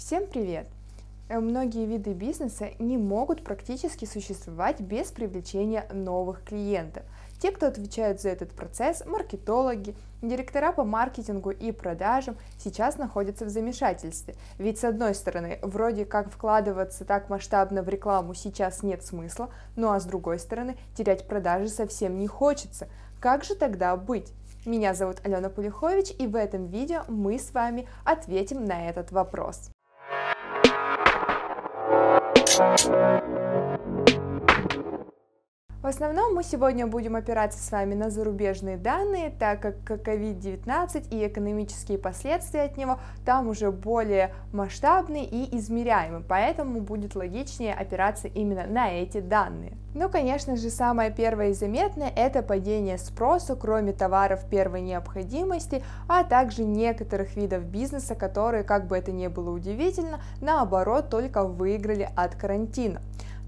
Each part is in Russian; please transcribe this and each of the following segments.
Всем привет! Э, Многие виды бизнеса не могут практически существовать без привлечения новых клиентов. Те, кто отвечает за этот процесс, маркетологи, директора по маркетингу и продажам, сейчас находятся в замешательстве. Ведь с одной стороны, вроде как вкладываться так масштабно в рекламу сейчас нет смысла, ну а с другой стороны, терять продажи совсем не хочется. Как же тогда быть? Меня зовут Алена Пулихович, и в этом видео мы с вами ответим на этот вопрос. Thank you. В основном мы сегодня будем опираться с вами на зарубежные данные, так как COVID-19 и экономические последствия от него там уже более масштабны и измеряемы, поэтому будет логичнее опираться именно на эти данные. Ну, конечно же, самое первое и заметное – это падение спроса, кроме товаров первой необходимости, а также некоторых видов бизнеса, которые, как бы это ни было удивительно, наоборот, только выиграли от карантина.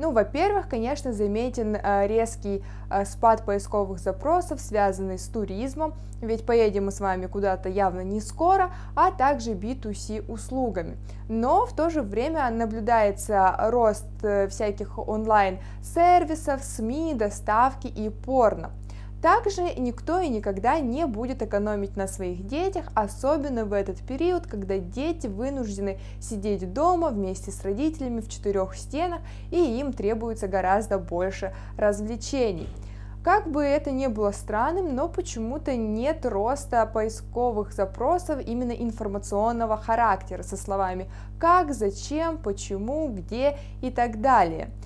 Ну, во-первых, конечно, заметен э, резкий э, спад поисковых запросов, связанный с туризмом, ведь поедем мы с вами куда-то явно не скоро, а также B2C услугами. Но в то же время наблюдается рост э, всяких онлайн-сервисов, СМИ, доставки и порно. Также никто и никогда не будет экономить на своих детях, особенно в этот период, когда дети вынуждены сидеть дома вместе с родителями в четырех стенах, и им требуется гораздо больше развлечений. Как бы это ни было странным, но почему-то нет роста поисковых запросов именно информационного характера со словами «как», «зачем», «почему», «где» и так далее –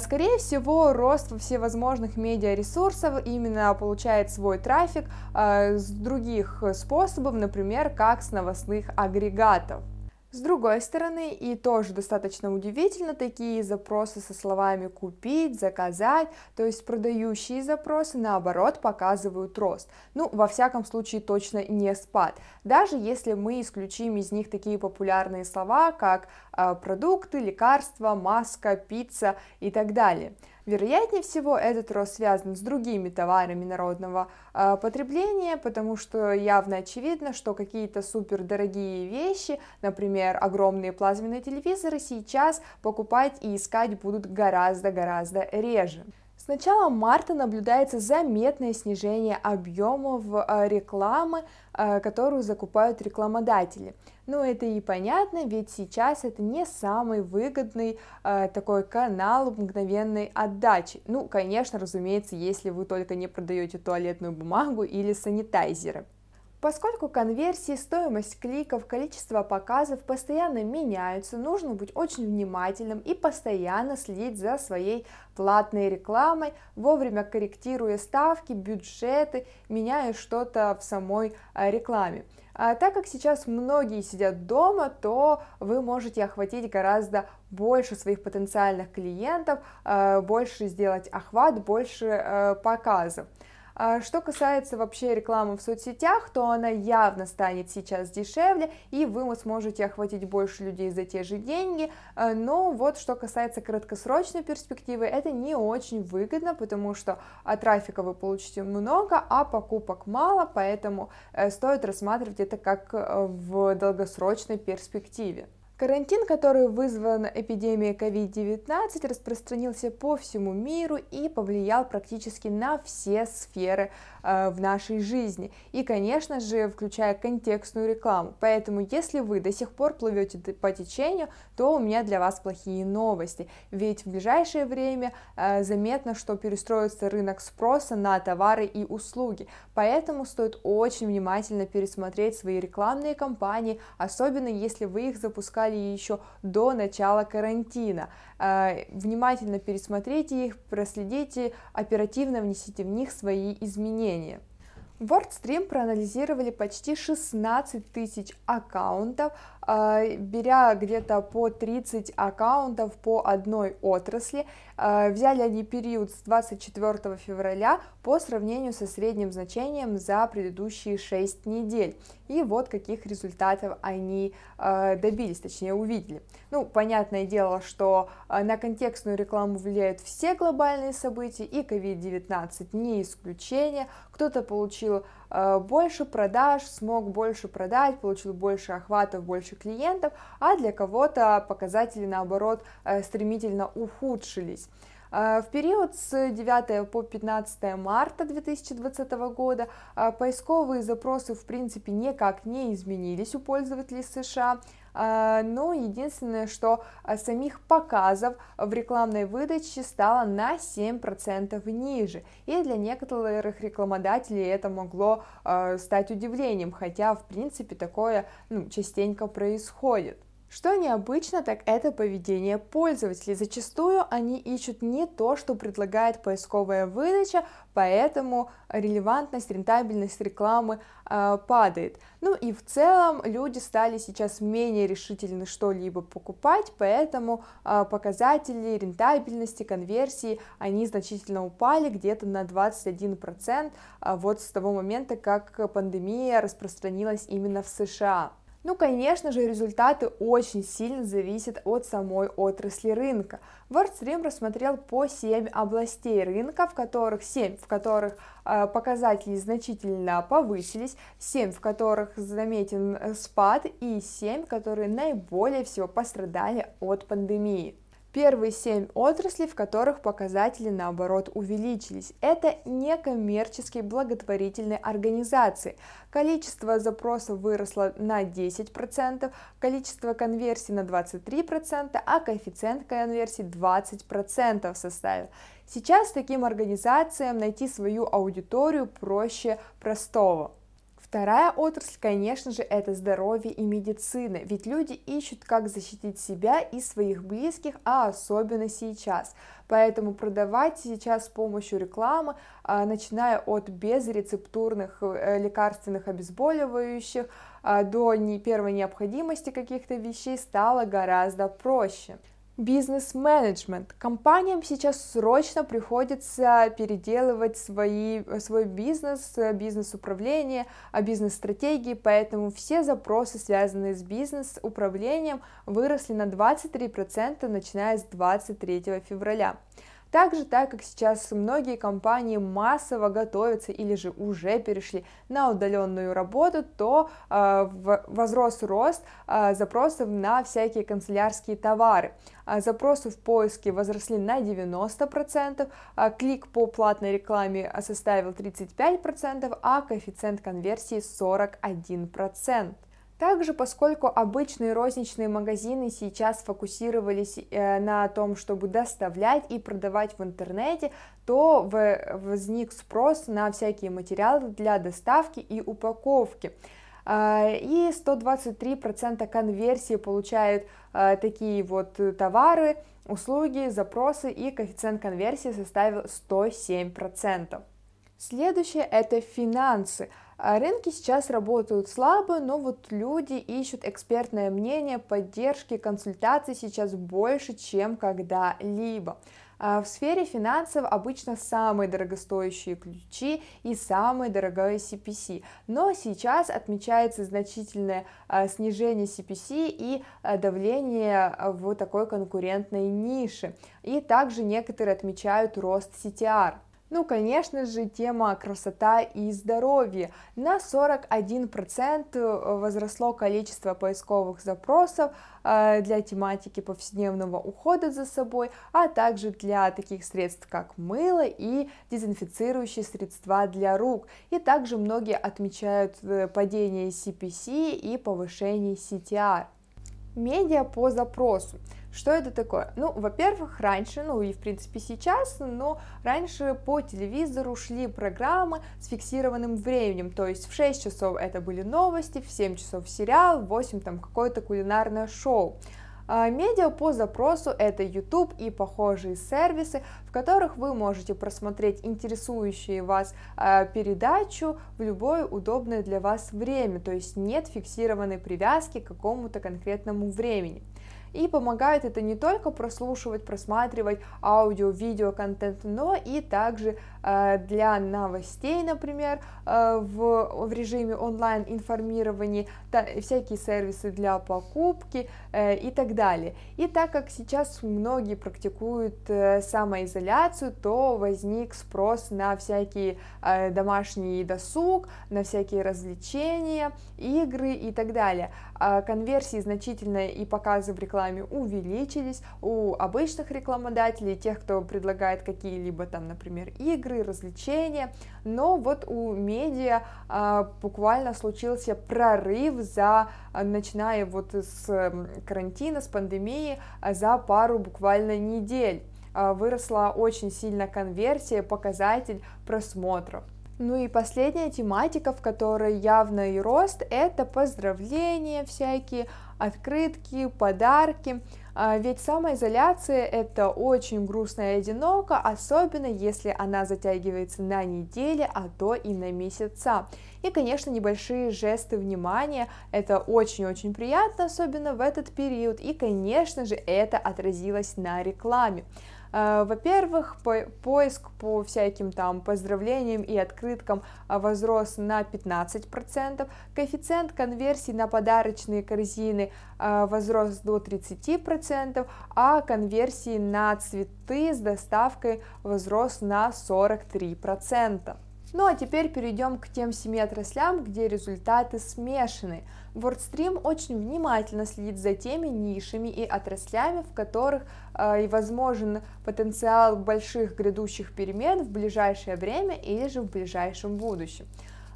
скорее всего, рост всевозможных медиаресурсов именно получает свой трафик а, с других способов, например, как с новостных агрегатов. С другой стороны, и тоже достаточно удивительно, такие запросы со словами «купить», «заказать», то есть продающие запросы, наоборот, показывают рост. Ну, во всяком случае, точно не спад. Даже если мы исключим из них такие популярные слова, как э, продукты, лекарства, маска, пицца и так далее. Вероятнее всего, этот рост связан с другими товарами народного э, потребления, потому что явно очевидно, что какие-то супердорогие вещи, например, огромные плазменные телевизоры, сейчас покупать и искать будут гораздо-гораздо реже. С начала марта наблюдается заметное снижение объемов э, рекламы, э, которую закупают рекламодатели. Но это и понятно, ведь сейчас это не самый выгодный э, такой канал мгновенной отдачи. Ну, конечно, разумеется, если вы только не продаете туалетную бумагу или санитайзеры. Поскольку конверсии, стоимость кликов, количество показов постоянно меняются, нужно быть очень внимательным и постоянно следить за своей платной рекламой, вовремя корректируя ставки, бюджеты, меняя что-то в самой а, рекламе. А так как сейчас многие сидят дома, то вы можете охватить гораздо больше своих потенциальных клиентов, а, больше сделать охват, больше а, показов. А что касается вообще рекламы в соцсетях, то она явно станет сейчас дешевле, и вы сможете охватить больше людей за те же деньги, а, но вот что касается краткосрочной перспективы, это не очень выгодно, потому что от трафика вы получите много, а покупок мало, поэтому э, стоит рассматривать это как э, в долгосрочной перспективе. Карантин, который вызван эпидемией COVID-19, распространился по всему миру и повлиял практически на все сферы э, в нашей жизни. И, конечно же, включая контекстную рекламу. Поэтому, если вы до сих пор плывете по течению, то у меня для вас плохие новости. Ведь в ближайшее время э, заметно, что перестроится рынок спроса на товары и услуги. Поэтому стоит очень внимательно пересмотреть свои рекламные кампании, особенно если вы их запускали запускали еще до начала карантина. Э, внимательно пересмотрите их, проследите, оперативно внесите в них свои изменения. WordStream проанализировали почти 16 тысяч аккаунтов, беря где-то по 30 аккаунтов по одной отрасли. Э, взяли они период с 24 февраля по сравнению со средним значением за предыдущие 6 недель. И вот каких результатов они э, добились, точнее увидели. Ну, понятное дело, что э, на контекстную рекламу влияют все глобальные события, и COVID-19 не исключение. Кто-то получил э, больше продаж, смог больше продать, получил больше охватов, больше клиентов, а для кого-то показатели наоборот э, стремительно ухудшились. В период с 9 по 15 марта 2020 года поисковые запросы в принципе никак не изменились у пользователей США. А, но единственное, что а, самих показов в рекламной выдаче стало на 7% ниже, и для некоторых рекламодателей это могло а, стать удивлением, хотя в принципе такое ну, частенько происходит. Что необычно, так это поведение пользователей. Зачастую они ищут не то, что предлагает поисковая выдача, поэтому релевантность, рентабельность рекламы э, падает. Ну и в целом люди стали сейчас менее решительны что-либо покупать, поэтому э, показатели рентабельности, конверсии, они значительно упали где-то на 21% э, вот с того момента, как пандемия распространилась именно в США. Ну, конечно же, результаты очень сильно зависят от самой отрасли рынка. WordStream рассмотрел по 7 областей рынка, в которых 7, в которых э, показатели значительно повысились, 7, в которых заметен э, спад и 7, которые наиболее всего пострадали от пандемии. Первые семь отраслей, в которых показатели наоборот увеличились. Это некоммерческие благотворительные организации. Количество запросов выросло на 10%, количество конверсий на 23%, а коэффициент конверсии 20% составил. Сейчас таким организациям найти свою аудиторию проще простого. Вторая отрасль, конечно же, это здоровье и медицина, ведь люди ищут, как защитить себя и своих близких, а особенно сейчас. Поэтому продавать сейчас с помощью рекламы, а, начиная от безрецептурных э, лекарственных обезболивающих а, до первой необходимости каких-то вещей, стало гораздо проще. Бизнес-менеджмент. Компаниям сейчас срочно приходится переделывать свои, свой бизнес, бизнес-управление, а бизнес-стратегии, поэтому все запросы, связанные с бизнес-управлением, выросли на 23%, начиная с 23 февраля. Также, так как сейчас многие компании массово готовятся или же уже перешли на удаленную работу, то э, возрос рост э, запросов на всякие канцелярские товары. А запросы в поиске возросли на 90%, а клик по платной рекламе составил 35%, а коэффициент конверсии 41%. Также, поскольку обычные розничные магазины сейчас фокусировались э, на том, чтобы доставлять и продавать в интернете, то возник спрос на всякие материалы для доставки и упаковки. А, и 123% конверсии получают а, такие вот товары, услуги, запросы, и коэффициент конверсии составил 107%. Следующее это финансы. А рынки сейчас работают слабо, но вот люди ищут экспертное мнение, поддержки, консультаций сейчас больше, чем когда-либо. А в сфере финансов обычно самые дорогостоящие ключи и самый дорогой CPC, но сейчас отмечается значительное а, снижение CPC и давление в такой конкурентной нише. И также некоторые отмечают рост CTR. Ну, конечно же, тема красота и здоровье. На 41% э, возросло количество поисковых запросов э, для тематики повседневного ухода за собой, а также для таких средств, как мыло и дезинфицирующие средства для рук. И также многие отмечают э, падение CPC и повышение CTR. Медиа по запросу. Что это такое? Ну, во-первых, раньше, ну и в принципе сейчас, но раньше по телевизору шли программы с фиксированным временем, то есть в 6 часов это были новости, в 7 часов сериал, в 8 там какое-то кулинарное шоу. А, медиа по запросу – это YouTube и похожие сервисы, в которых вы можете просмотреть интересующие вас а, передачу в любое удобное для вас время, то есть нет фиксированной привязки к какому-то конкретному времени. И помогает это не только прослушивать, просматривать аудио, видео контент, но и также для новостей, например, э, в, в режиме онлайн информирования, всякие сервисы для покупки э, и так далее. И так как сейчас многие практикуют самоизоляцию, то возник спрос на всякие домашний досуг, на всякие развлечения, игры и так далее. А конверсии значительно и показы в рекламе увеличились у обычных рекламодателей, тех, кто предлагает какие-либо там, например, игры, развлечения, но вот у медиа а, буквально случился прорыв за, а, начиная вот с карантина, с пандемии, за пару буквально недель выросла очень сильно конверсия, показатель просмотров. Ну и последняя тематика, в которой явно и рост, это поздравления всякие, открытки, подарки. А, ведь самоизоляция это очень грустно и одиноко, особенно если она затягивается на недели, а то и на месяца. И, конечно, небольшие жесты внимания, это очень-очень приятно, особенно в этот период. И, конечно же, это отразилось на рекламе. Э, во-первых, по поиск по всяким там поздравлениям и открыткам э, возрос на 15%, коэффициент конверсии на подарочные корзины э, возрос до 30%, а конверсии на цветы с доставкой возрос на 43%. Ну а теперь перейдем к тем семи отраслям, где результаты смешаны. WordStream очень внимательно следит за теми нишами и отраслями, в которых э, и возможен потенциал больших грядущих перемен в ближайшее время или же в ближайшем будущем.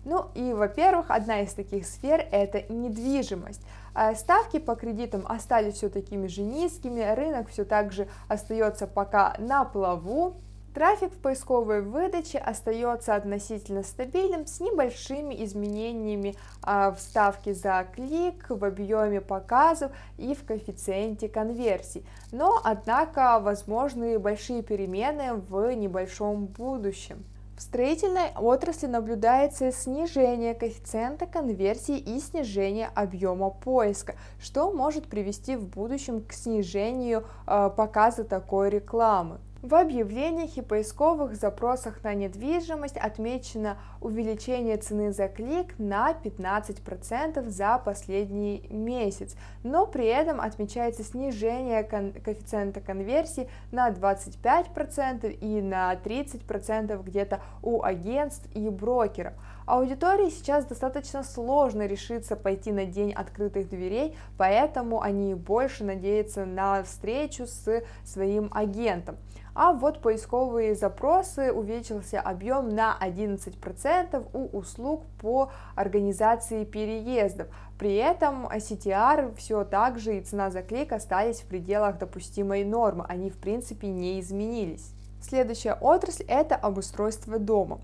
Ну и, во-первых, одна из таких сфер – это недвижимость. А ставки по кредитам остались все такими же низкими, рынок все так же остается пока на плаву, Трафик в поисковой выдаче остается относительно стабильным с небольшими изменениями а, в ставке за клик, в объеме показов и в коэффициенте конверсий. Но, однако, возможны большие перемены в небольшом будущем. В строительной отрасли наблюдается снижение коэффициента конверсии и снижение объема поиска, что может привести в будущем к снижению э, показа такой рекламы. В объявлениях и поисковых запросах на недвижимость отмечено увеличение цены за клик на 15% за последний месяц, но при этом отмечается снижение кон коэффициента конверсии на 25% и на 30% где-то у агентств и брокеров. Аудитории сейчас достаточно сложно решиться пойти на день открытых дверей, поэтому они больше надеются на встречу с своим агентом. А вот поисковые запросы увеличился объем на 11% у услуг по организации переездов. При этом CTR все так же и цена за клик остались в пределах допустимой нормы, они в принципе не изменились. Следующая отрасль это обустройство дома.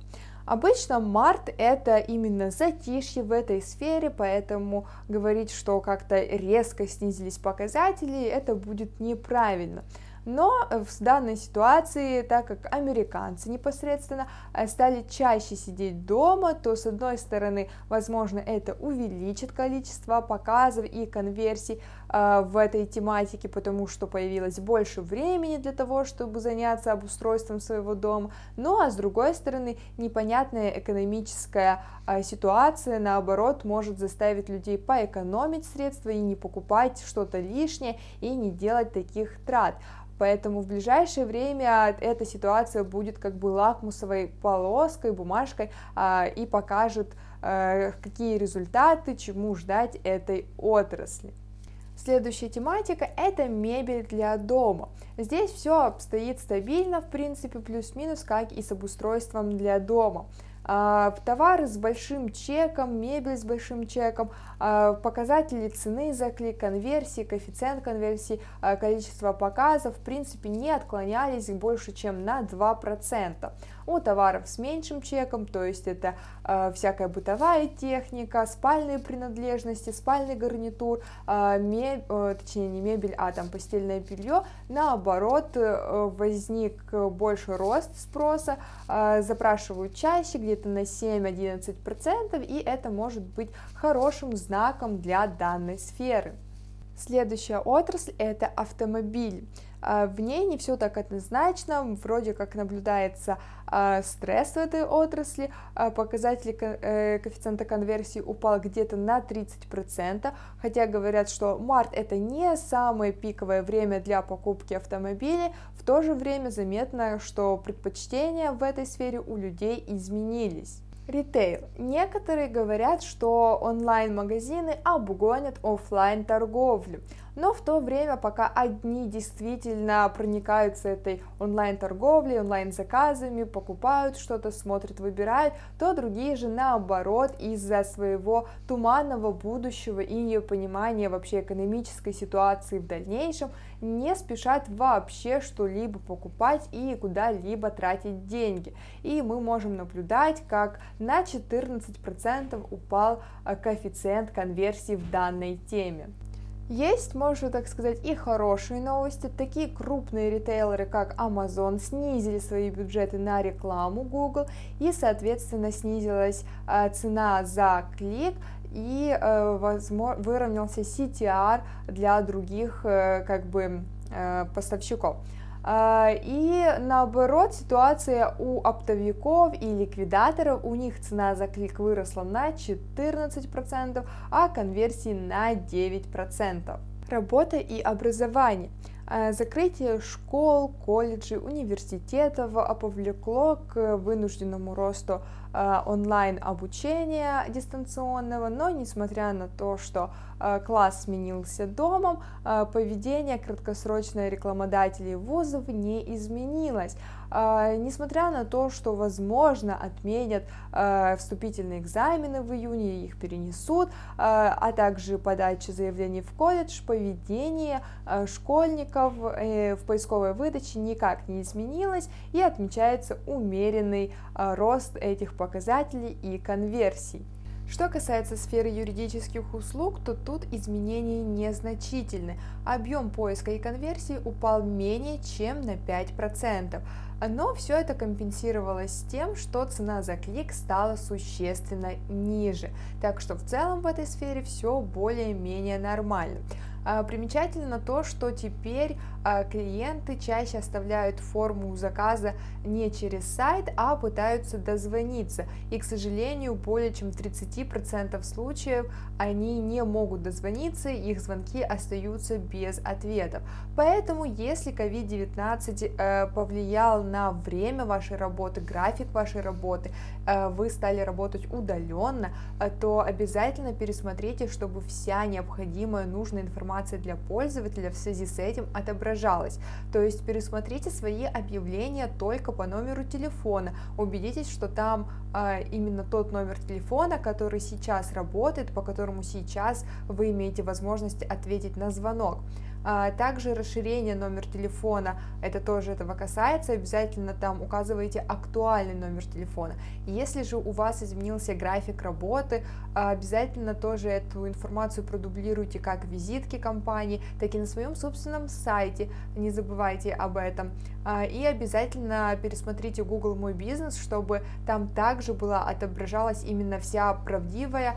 Обычно март это именно затишье в этой сфере, поэтому говорить, что как-то резко снизились показатели, это будет неправильно. Но в данной ситуации, так как американцы непосредственно э, стали чаще сидеть дома, то с одной стороны, возможно, это увеличит количество показов и конверсий в этой тематике, потому что появилось больше времени для того, чтобы заняться обустройством своего дома. Ну а с другой стороны, непонятная экономическая э, ситуация, наоборот, может заставить людей поэкономить средства и не покупать что-то лишнее и не делать таких трат. Поэтому в ближайшее время эта ситуация будет как бы лакмусовой полоской, бумажкой а, и покажет, а, какие результаты, чему ждать этой отрасли. Следующая тематика – это мебель для дома. Здесь все обстоит стабильно, в принципе, плюс-минус, как и с обустройством для дома. А, товары с большим чеком, мебель с большим чеком, а, показатели цены за клик, конверсии, коэффициент конверсии, а, количество показов, в принципе, не отклонялись больше, чем на 2% у товаров с меньшим чеком, то есть это э, всякая бытовая техника, спальные принадлежности, спальный гарнитур, э, меб... э, точнее не мебель, а там постельное белье, наоборот э, возник больше рост спроса, э, запрашивают чаще, где-то на 7-11%, и это может быть хорошим знаком для данной сферы. Следующая отрасль – это автомобиль. А, в ней не все так однозначно, вроде как наблюдается а, стресс в этой отрасли, а, показатель э, коэффициента конверсии упал где-то на 30%, хотя говорят, что март это не самое пиковое время для покупки автомобилей, в то же время заметно, что предпочтения в этой сфере у людей изменились. Ритейл. Некоторые говорят, что онлайн-магазины обгонят офлайн торговлю но в то время, пока одни действительно проникаются этой онлайн-торговлей, онлайн-заказами, покупают что-то, смотрят, выбирают, то другие же наоборот из-за своего туманного будущего и непонимания вообще экономической ситуации в дальнейшем не спешат вообще что-либо покупать и куда-либо тратить деньги. И мы можем наблюдать, как на 14% упал э, коэффициент конверсии в данной теме. Есть, можно так сказать, и хорошие новости. Такие крупные ритейлеры, как Amazon, снизили свои бюджеты на рекламу Google, и, соответственно, снизилась э, цена за клик, и э, возможно, выровнялся CTR для других э, как бы поставщиков. А, и наоборот, ситуация у оптовиков и ликвидаторов, у них цена за клик выросла на 14%, а конверсии на 9%. Работа и образование. А, закрытие школ, колледжей, университетов повлекло к вынужденному росту онлайн обучения дистанционного, но несмотря на то, что а, класс сменился домом, а, поведение краткосрочных рекламодателей вузов не изменилось. Несмотря на то, что, возможно, отменят вступительные экзамены в июне, их перенесут, а также подача заявлений в колледж, поведение школьников э, в поисковой выдаче никак не изменилось и отмечается умеренный рост этих показателей показателей и конверсий. Что касается сферы юридических услуг, то тут изменения незначительны. Объем поиска и конверсии упал менее чем на 5%. Но все это компенсировалось тем, что цена за клик стала существенно ниже. Так что в целом в этой сфере все более-менее нормально. А, примечательно то, что теперь а, клиенты чаще оставляют форму заказа не через сайт, а пытаются дозвониться. И, к сожалению, более чем 30% случаев они не могут дозвониться, их звонки остаются без ответов. Поэтому, если COVID-19 э, повлиял на время вашей работы, график вашей работы, э, вы стали работать удаленно, э, то обязательно пересмотрите, чтобы вся необходимая нужная информация для пользователя в связи с этим отображалась. То есть пересмотрите свои объявления только по номеру телефона, убедитесь, что там именно тот номер телефона, который сейчас работает, по которому сейчас вы имеете возможность ответить на звонок. А, также расширение номер телефона, это тоже этого касается, обязательно там указывайте актуальный номер телефона. Если же у вас изменился график работы, а, обязательно тоже эту информацию продублируйте как визитки компании, так и на своем собственном сайте, не забывайте об этом. А, и обязательно пересмотрите Google Мой бизнес, чтобы там также была отображалась именно вся правдивая,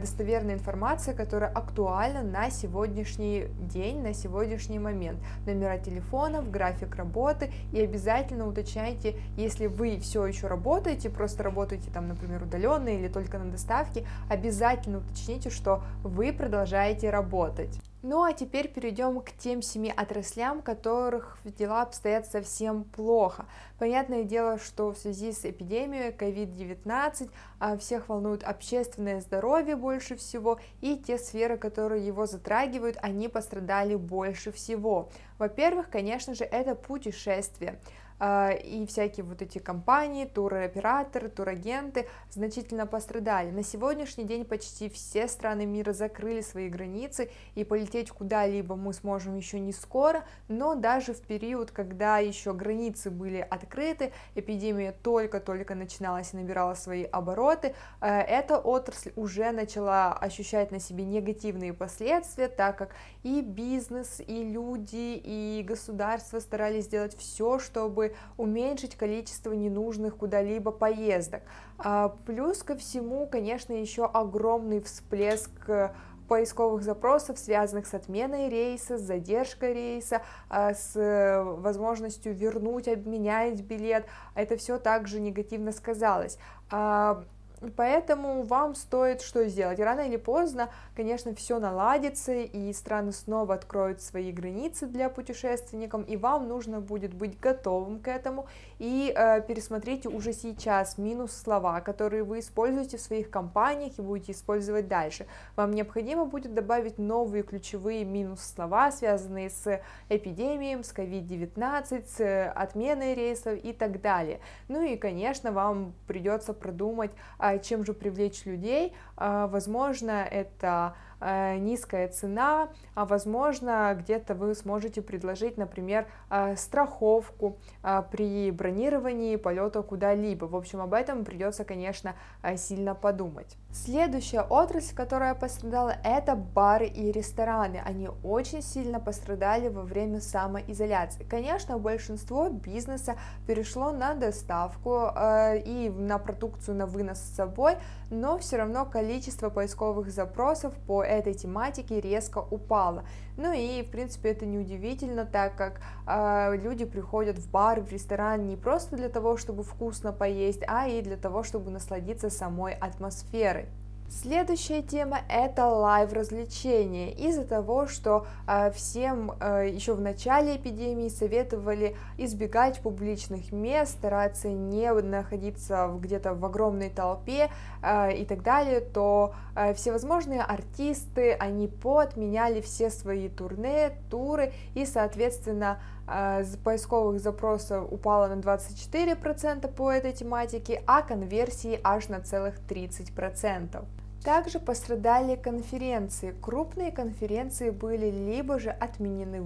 достоверная информация, которая актуальна на сегодняшний день, на сегодняшний момент, номера телефонов, график работы и обязательно уточняйте, если вы все еще работаете, просто работаете там, например, удаленно или только на доставке, обязательно уточните, что вы продолжаете работать. Ну а теперь перейдем к тем семи отраслям, которых дела обстоят совсем плохо. Понятное дело, что в связи с эпидемией COVID-19 а, всех волнует общественное здоровье больше всего, и те сферы, которые его затрагивают, они пострадали больше всего. Во-первых, конечно же, это путешествия. А, и всякие вот эти компании, туроператоры, турагенты значительно пострадали. На сегодняшний день почти все страны мира закрыли свои границы, и полететь куда-либо мы сможем еще не скоро, но даже в период, когда еще границы были открыты, эпидемия только-только начиналась и набирала свои обороты, э, эта отрасль уже начала ощущать на себе негативные последствия, так как и бизнес, и люди, и государство старались сделать все, чтобы уменьшить количество ненужных куда-либо поездок. А, плюс ко всему, конечно, еще огромный всплеск поисковых запросов, связанных с отменой рейса, с задержкой рейса, а, с э, возможностью вернуть, обменять билет. Это все также негативно сказалось. Поэтому вам стоит что сделать? Рано или поздно, конечно, все наладится, и страны снова откроют свои границы для путешественников, и вам нужно будет быть готовым к этому, и э, пересмотрите уже сейчас минус слова, которые вы используете в своих компаниях и будете использовать дальше. Вам необходимо будет добавить новые ключевые минус слова, связанные с эпидемией, с COVID-19, с отменой рейсов и так далее. Ну и, конечно, вам придется продумать, а чем же привлечь людей? А, возможно, это Э, низкая цена, а возможно где-то вы сможете предложить, например, э, страховку э, при бронировании полета куда-либо. В общем, об этом придется, конечно, сильно подумать. Следующая отрасль, которая пострадала, это бары и рестораны. Они очень сильно пострадали во время самоизоляции. Конечно, большинство бизнеса перешло на доставку и на продукцию на вынос с собой, но все равно количество поисковых запросов по этой тематике резко упало. Ну и, в принципе, это неудивительно, так как э, люди приходят в бар, в ресторан не просто для того, чтобы вкусно поесть, а и для того, чтобы насладиться самой атмосферой. Следующая тема это live развлечения. Из-за того, что э, всем э, еще в начале эпидемии советовали избегать публичных мест, стараться не находиться где-то в огромной толпе э, и так далее, то э, всевозможные артисты, они поотменяли все свои турне, туры и, соответственно, э, поисковых запросов упало на 24% по этой тематике, а конверсии аж на целых 30%. Также пострадали конференции. Крупные конференции были либо же отменены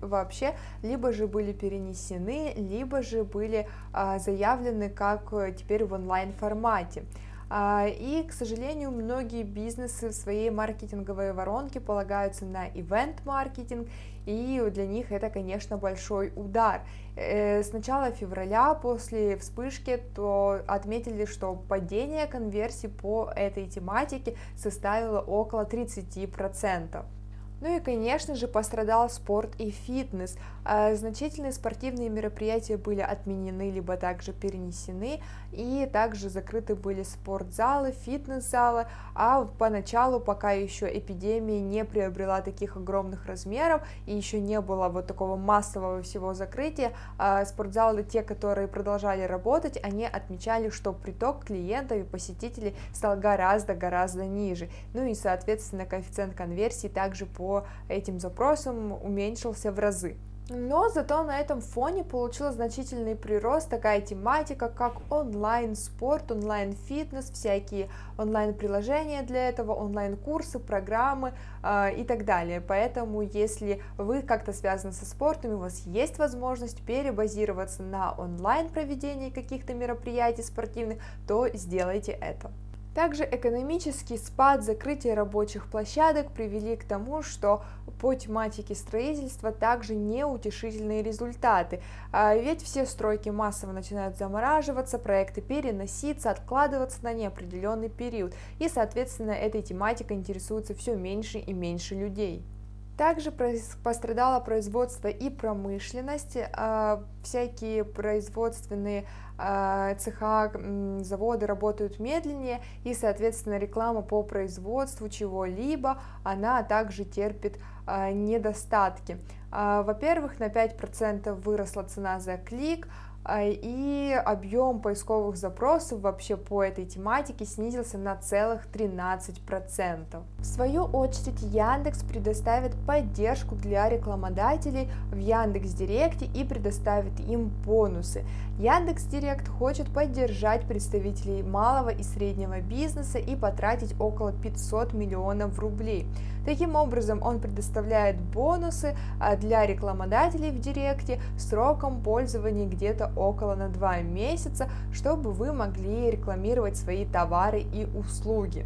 вообще, либо же были перенесены, либо же были а, заявлены как э, теперь в онлайн формате. А, и, к сожалению, многие бизнесы в своей маркетинговой воронке полагаются на ивент-маркетинг, и для них это, конечно, большой удар. Э, с начала февраля, после вспышки, то отметили, что падение конверсий по этой тематике составило около 30%. Ну и, конечно же, пострадал спорт и фитнес. А, значительные спортивные мероприятия были отменены, либо также перенесены, и также закрыты были спортзалы, фитнес-залы, а поначалу, пока еще эпидемия не приобрела таких огромных размеров, и еще не было вот такого массового всего закрытия, а, спортзалы, те, которые продолжали работать, они отмечали, что приток клиентов и посетителей стал гораздо-гораздо ниже. Ну и, соответственно, коэффициент конверсии также по по этим запросам уменьшился в разы. Но зато на этом фоне получила значительный прирост такая тематика, как онлайн-спорт, онлайн-фитнес, всякие онлайн-приложения для этого, онлайн-курсы, программы э, и так далее. Поэтому, если вы как-то связаны со спортом, у вас есть возможность перебазироваться на онлайн проведение каких-то мероприятий спортивных, то сделайте это. Также экономический спад, закрытие рабочих площадок привели к тому, что по тематике строительства также неутешительные результаты. А ведь все стройки массово начинают замораживаться, проекты переноситься, откладываться на неопределенный период. И, соответственно, этой тематикой интересуется все меньше и меньше людей. Также пострадало производство и промышленность, а, всякие производственные а, цеха, заводы работают медленнее, и, соответственно, реклама по производству чего-либо, она также терпит а, недостатки. Во-первых, на 5% выросла цена за клик, и объем поисковых запросов вообще по этой тематике снизился на целых 13%. В свою очередь Яндекс предоставит поддержку для рекламодателей в Яндекс Директе и предоставит им бонусы. Яндекс Директ хочет поддержать представителей малого и среднего бизнеса и потратить около 500 миллионов рублей. Таким образом, он предоставляет бонусы а, для рекламодателей в Директе сроком пользования где-то около на 2 месяца, чтобы вы могли рекламировать свои товары и услуги.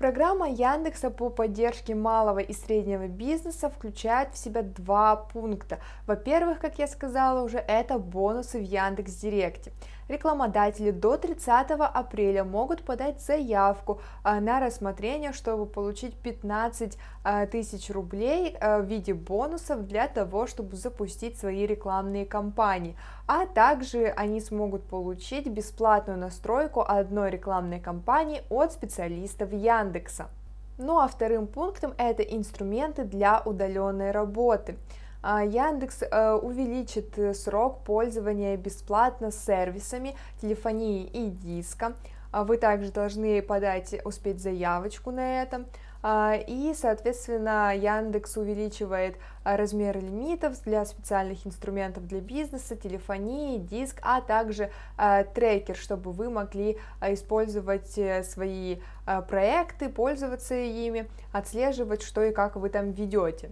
Программа Яндекса по поддержке малого и среднего бизнеса включает в себя два пункта. Во-первых, как я сказала уже, это бонусы в Яндекс Директе. Рекламодатели до 30 апреля могут подать заявку а, на рассмотрение, чтобы получить 15 а, тысяч рублей а, в виде бонусов для того, чтобы запустить свои рекламные кампании. А также они смогут получить бесплатную настройку одной рекламной кампании от специалистов Яндекса. Ну а вторым пунктом это инструменты для удаленной работы. А, Яндекс э, увеличит э, срок пользования бесплатно сервисами телефонии и диска. А вы также должны подать, успеть заявочку на это. А, и, соответственно, Яндекс увеличивает размер лимитов для специальных инструментов для бизнеса, телефонии, диск, а также трекер, чтобы вы могли использовать э, свои проекты, пользоваться ими, отслеживать, что и как вы там ведете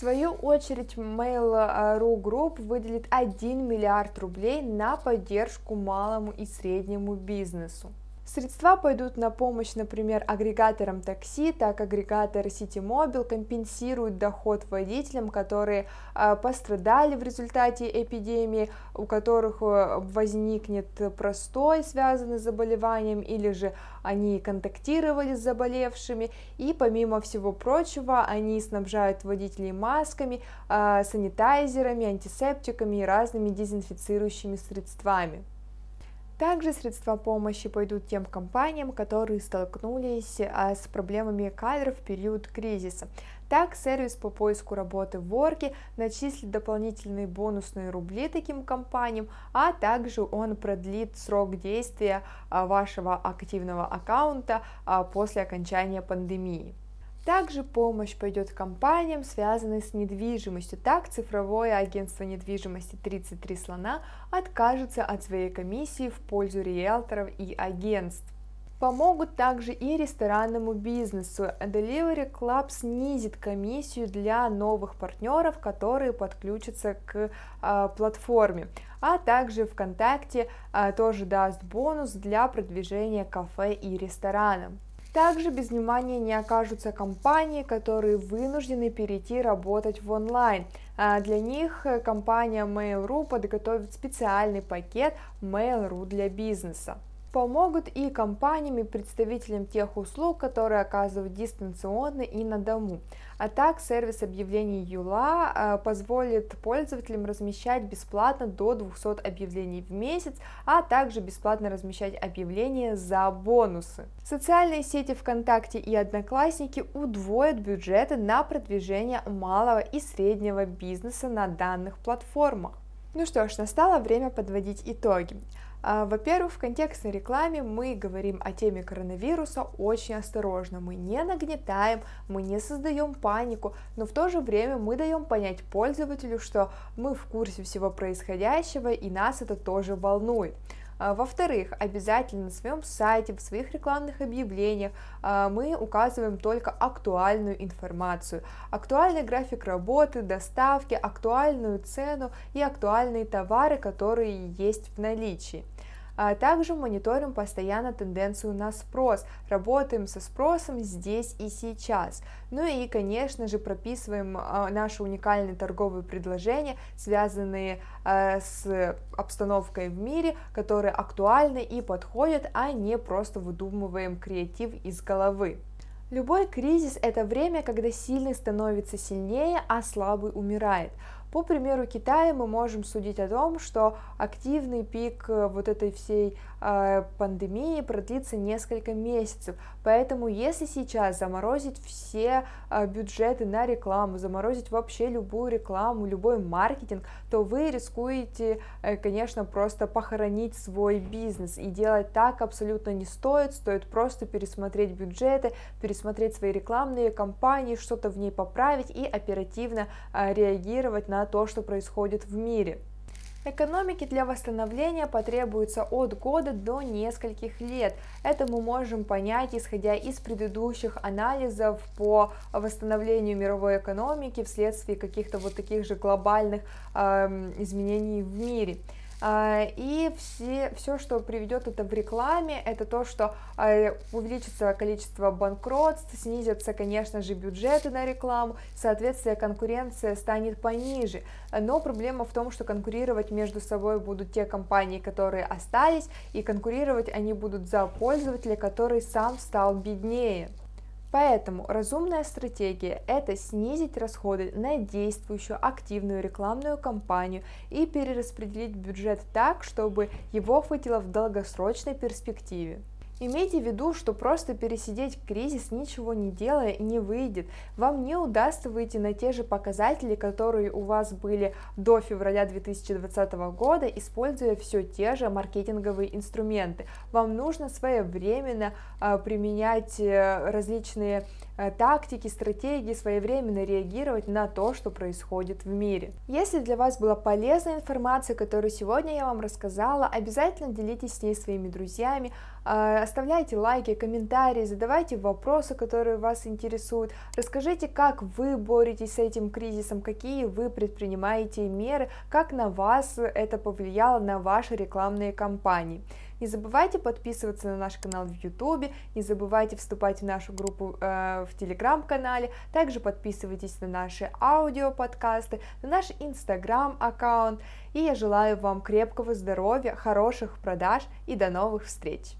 свою очередь Mail.ru Group выделит 1 миллиард рублей на поддержку малому и среднему бизнесу. Средства пойдут на помощь, например, агрегаторам такси, так агрегаторы Citymobil компенсируют доход водителям, которые э, пострадали в результате эпидемии, у которых э, возникнет простой, связанный с заболеванием, или же они контактировали с заболевшими, и помимо всего прочего, они снабжают водителей масками, э, санитайзерами, антисептиками и разными дезинфицирующими средствами. Также средства помощи пойдут тем компаниям, которые столкнулись а, с проблемами кадров в период кризиса. Так, сервис по поиску работы в Work начислит дополнительные бонусные рубли таким компаниям, а также он продлит срок действия а, вашего активного аккаунта а, после окончания пандемии. Также помощь пойдет компаниям, связанным с недвижимостью. Так, цифровое агентство недвижимости 33 слона откажется от своей комиссии в пользу риэлторов и агентств. Помогут также и ресторанному бизнесу. Delivery Club снизит комиссию для новых партнеров, которые подключатся к э, платформе. А также ВКонтакте э, тоже даст бонус для продвижения кафе и ресторанов. Также без внимания не окажутся компании, которые вынуждены перейти работать в онлайн. А для них э, компания Mail.ru подготовит специальный пакет Mail.ru для бизнеса. Помогут и компаниям и представителям тех услуг, которые оказывают дистанционно и на дому. А так сервис объявлений Юла э, позволит пользователям размещать бесплатно до 200 объявлений в месяц, а также бесплатно размещать объявления за бонусы. Социальные сети ВКонтакте и Одноклассники удвоят бюджеты на продвижение малого и среднего бизнеса на данных платформах. Ну что ж, настало время подводить итоги. А, во-первых, в контекстной рекламе мы говорим о теме коронавируса очень осторожно. Мы не нагнетаем, мы не создаем панику, но в то же время мы даем понять пользователю, что мы в курсе всего происходящего и нас это тоже волнует. А, во-вторых, обязательно на своем сайте, в своих рекламных объявлениях а, мы указываем только актуальную информацию, актуальный график работы, доставки, актуальную цену и актуальные товары, которые есть в наличии. А также мониторим постоянно тенденцию на спрос, работаем со спросом здесь и сейчас. Ну и, конечно же, прописываем а, наши уникальные торговые предложения, связанные а, с обстановкой в мире, которые актуальны и подходят, а не просто выдумываем креатив из головы. Любой кризис – это время, когда сильный становится сильнее, а слабый умирает. По примеру Китая мы можем судить о том, что активный пик э, вот этой всей пандемии продлится несколько месяцев. Поэтому если сейчас заморозить все э, бюджеты на рекламу, заморозить вообще любую рекламу, любой маркетинг, то вы рискуете, э, конечно, просто похоронить свой бизнес. И делать так абсолютно не стоит. Стоит просто пересмотреть бюджеты, пересмотреть свои рекламные кампании, что-то в ней поправить и оперативно э, реагировать на то, что происходит в мире. Экономике для восстановления потребуется от года до нескольких лет. Это мы можем понять, исходя из предыдущих анализов по восстановлению мировой экономики вследствие каких-то вот таких же глобальных э, изменений в мире. А, и все, все, что приведет это в рекламе, это то, что а, увеличится количество банкротств, снизятся, конечно же, бюджеты на рекламу, соответственно, конкуренция станет пониже. Но проблема в том, что конкурировать между собой будут те компании, которые остались, и конкурировать они будут за пользователя, который сам стал беднее. Поэтому разумная стратегия – это снизить расходы на действующую активную рекламную кампанию и перераспределить бюджет так, чтобы его хватило в долгосрочной перспективе. Имейте в виду, что просто пересидеть кризис, ничего не делая, не выйдет. Вам не удастся выйти на те же показатели, которые у вас были до февраля 2020 года, используя все те же маркетинговые инструменты. Вам нужно своевременно э, применять э, различные Э, тактики, стратегии, своевременно реагировать на то, что происходит в мире. Если для вас была полезная информация, которую сегодня я вам рассказала, обязательно делитесь с ней своими друзьями, оставляйте лайки, комментарии, задавайте вопросы, которые вас интересуют, расскажите, как вы боретесь с этим кризисом, какие вы предпринимаете меры, как на вас это повлияло на ваши рекламные кампании. Не забывайте подписываться на наш канал в YouTube, не забывайте вступать в нашу группу э, в Телеграм-канале, также подписывайтесь на наши аудиоподкасты, на наш Инстаграм-аккаунт. И я желаю вам крепкого здоровья, хороших продаж и до новых встреч!